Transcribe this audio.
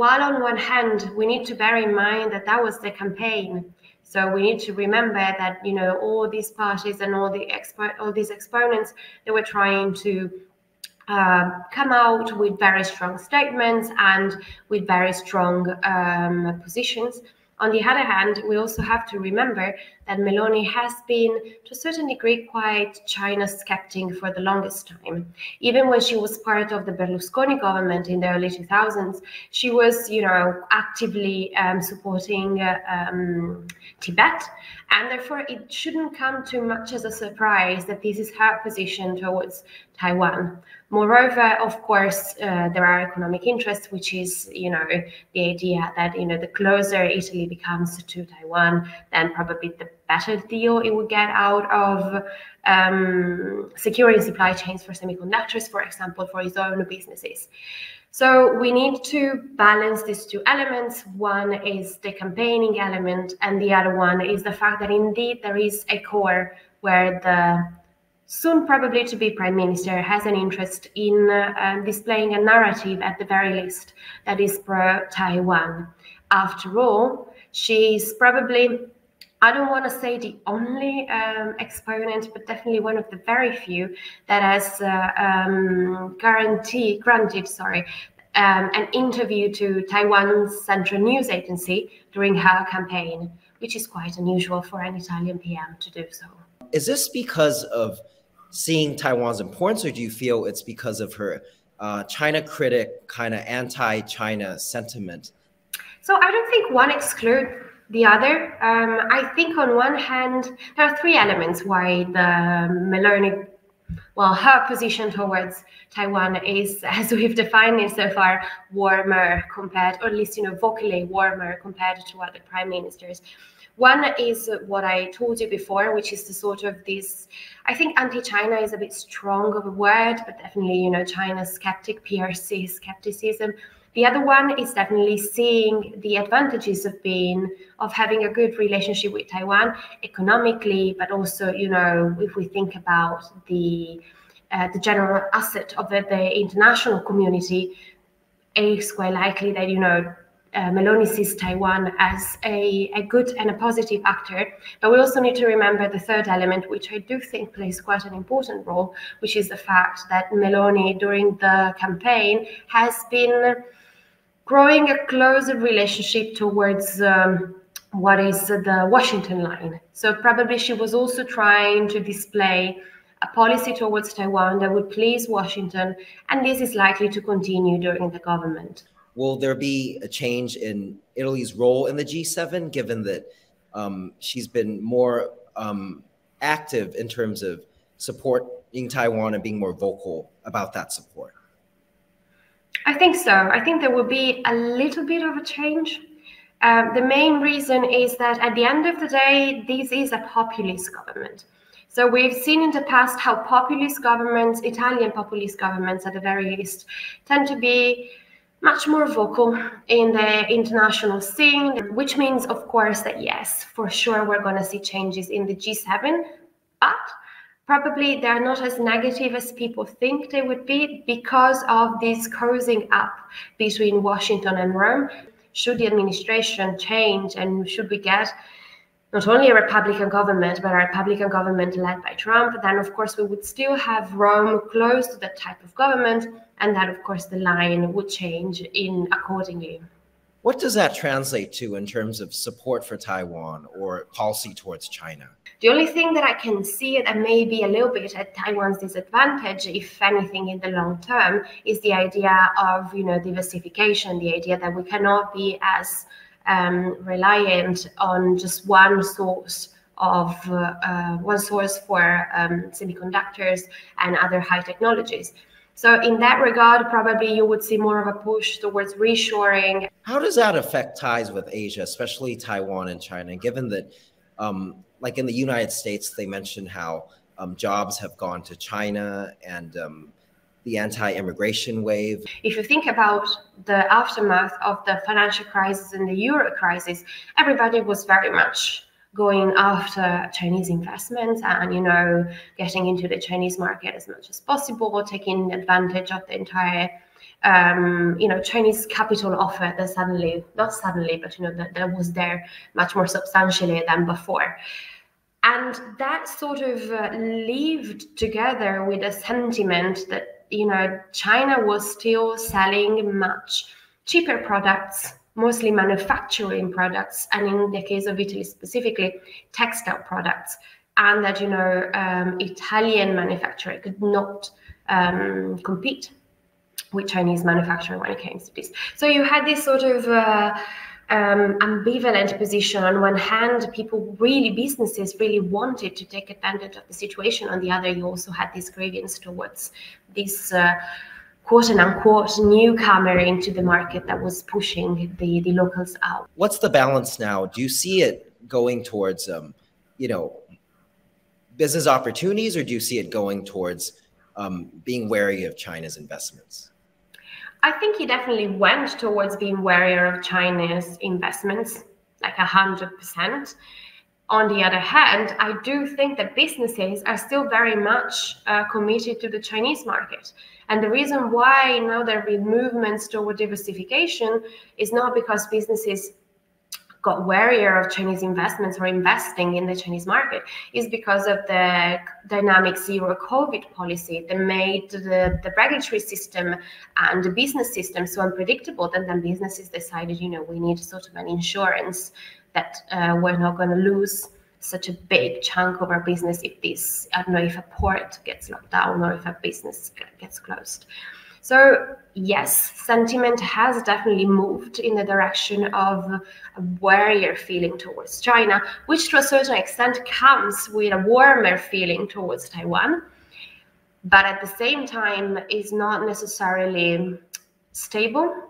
while on one hand, we need to bear in mind that that was the campaign. So we need to remember that you know all these parties and all the expo- all these exponents they were trying to uh, come out with very strong statements and with very strong um, positions. On the other hand, we also have to remember that Meloni has been, to a certain degree, quite China skeptic for the longest time. Even when she was part of the Berlusconi government in the early 2000s, she was, you know, actively um, supporting uh, um, Tibet, and therefore it shouldn't come too much as a surprise that this is her position towards Taiwan. Moreover, of course, uh, there are economic interests, which is, you know, the idea that, you know, the closer Italy becomes to Taiwan, then probably the better deal it would get out of um, securing supply chains for semiconductors, for example, for its own businesses. So we need to balance these two elements. One is the campaigning element, and the other one is the fact that indeed there is a core where the soon probably to be prime minister, has an interest in uh, displaying a narrative at the very least that is pro Taiwan. After all, she's probably I don't want to say the only um, exponent, but definitely one of the very few that has uh, um, guaranteed, granted, sorry, um, an interview to Taiwan's central news agency during her campaign, which is quite unusual for an Italian PM to do so. Is this because of seeing Taiwan's importance, or do you feel it's because of her uh, China critic kind of anti-China sentiment? So I don't think one excludes the other. Um, I think on one hand, there are three elements why the Meloni, well, her position towards Taiwan is, as we've defined it so far, warmer compared, or at least, you know, vocally warmer compared to other prime ministers. One is what I told you before, which is the sort of this. I think anti-China is a bit strong of a word, but definitely, you know, China skeptic, PRC skepticism. The other one is definitely seeing the advantages of being of having a good relationship with Taiwan economically, but also, you know, if we think about the uh, the general asset of the, the international community, it's quite likely that you know uh, Meloni sees Taiwan as a, a good and a positive actor. But we also need to remember the third element, which I do think plays quite an important role, which is the fact that Meloni, during the campaign, has been growing a closer relationship towards um, what is the Washington line. So probably she was also trying to display a policy towards Taiwan that would please Washington, and this is likely to continue during the government will there be a change in Italy's role in the G7, given that um, she's been more um, active in terms of supporting Taiwan and being more vocal about that support? I think so. I think there will be a little bit of a change. Uh, the main reason is that at the end of the day, this is a populist government. So we've seen in the past how populist governments, Italian populist governments at the very least, tend to be much more vocal in the international scene, which means, of course, that yes, for sure, we're going to see changes in the G7, but probably they're not as negative as people think they would be because of this cozying up between Washington and Rome. Should the administration change and should we get not only a Republican government, but a Republican government led by Trump, then of course we would still have Rome close to that type of government, and that of course the line would change in accordingly. What does that translate to in terms of support for Taiwan or policy towards China? The only thing that I can see that may be a little bit at Taiwan's disadvantage, if anything, in the long term, is the idea of you know diversification, the idea that we cannot be as um, reliant on just one source of uh, uh, one source for um, semiconductors and other high technologies. So in that regard, probably you would see more of a push towards reshoring. How does that affect ties with Asia, especially Taiwan and China, given that, um, like in the United States, they mentioned how um, jobs have gone to China and the anti-immigration wave. If you think about the aftermath of the financial crisis and the euro crisis, everybody was very much going after Chinese investments and you know getting into the Chinese market as much as possible, taking advantage of the entire um, you know Chinese capital offer that suddenly, not suddenly, but you know that, that was there much more substantially than before. And that sort of uh, lived together with a sentiment that you know China was still selling much cheaper products, mostly manufacturing products, and in the case of Italy specifically, textile products, and that you know um, Italian manufacturer could not um, compete with Chinese manufacturing when it came to this. So you had this sort of uh, um, ambivalent position. On one hand, people really, businesses really wanted to take advantage of the situation. On the other, you also had this grievance towards this. Uh, quote unquote newcomer into the market that was pushing the, the locals out. What's the balance now? Do you see it going towards, um, you know, business opportunities, or do you see it going towards um, being wary of China's investments? I think he definitely went towards being warier of China's investments, like a hundred percent. On the other hand, I do think that businesses are still very much uh, committed to the Chinese market. And the reason why now there are movements toward diversification is not because businesses got warier of Chinese investments or investing in the Chinese market is because of the dynamic zero COVID policy that made the, the regulatory system and the business system so unpredictable that then businesses decided, you know, we need sort of an insurance that uh, we're not going to lose such a big chunk of our business if this, I don't know, if a port gets locked down or if a business gets closed. So, yes, sentiment has definitely moved in the direction of a warier feeling towards China, which to a certain extent comes with a warmer feeling towards Taiwan, but at the same time is not necessarily stable